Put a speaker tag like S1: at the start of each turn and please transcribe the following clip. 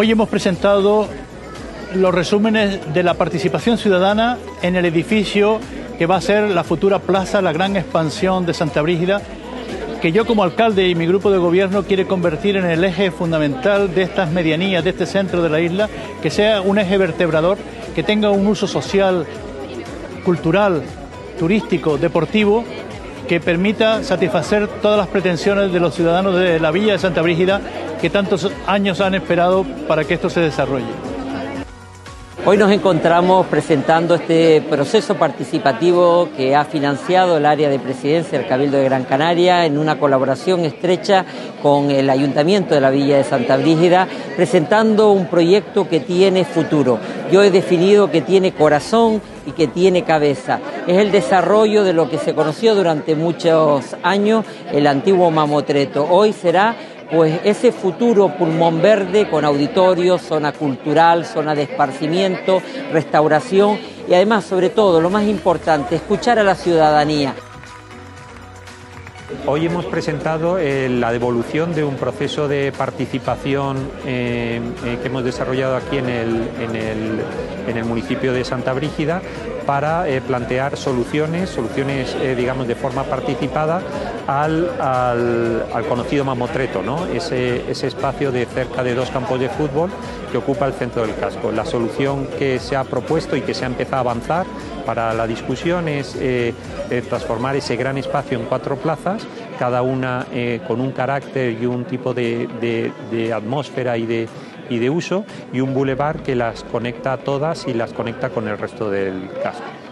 S1: Hoy hemos presentado los resúmenes de la participación ciudadana en el edificio que va a ser la futura plaza, la gran expansión de Santa Brígida, que yo como alcalde y mi grupo de gobierno quiere convertir en el eje fundamental de estas medianías, de este centro de la isla, que sea un eje vertebrador, que tenga un uso social, cultural, turístico, deportivo, que permita satisfacer todas las pretensiones de los ciudadanos de la villa de Santa Brígida que tantos años han esperado para que esto se desarrolle.
S2: Hoy nos encontramos presentando este proceso participativo que ha financiado el área de presidencia del Cabildo de Gran Canaria en una colaboración estrecha con el Ayuntamiento de la Villa de Santa Brígida, presentando un proyecto que tiene futuro. Yo he definido que tiene corazón y que tiene cabeza. Es el desarrollo de lo que se conoció durante muchos años el antiguo mamotreto. Hoy será pues ese futuro pulmón verde con auditorio, zona cultural, zona de esparcimiento, restauración y además, sobre todo, lo más importante, escuchar a la ciudadanía.
S3: Hoy hemos presentado eh, la devolución de un proceso de participación eh, eh, que hemos desarrollado aquí en el, en el, municipio de Santa Brígida para plantear soluciones, soluciones digamos de forma participada al, al, conocido mamotreto, ese, ese espacio de cerca de dos campos de fútbol que ocupa el centro del casco. La solución que se ha propuesto y que se ha empezado a avanzar para la discusión es transformar ese gran espacio en cuatro plazas cada una eh, con un carácter y un tipo de, atmósfera y de, y de uso, y un bulevar que las conecta a todas y las conecta con el resto del casco.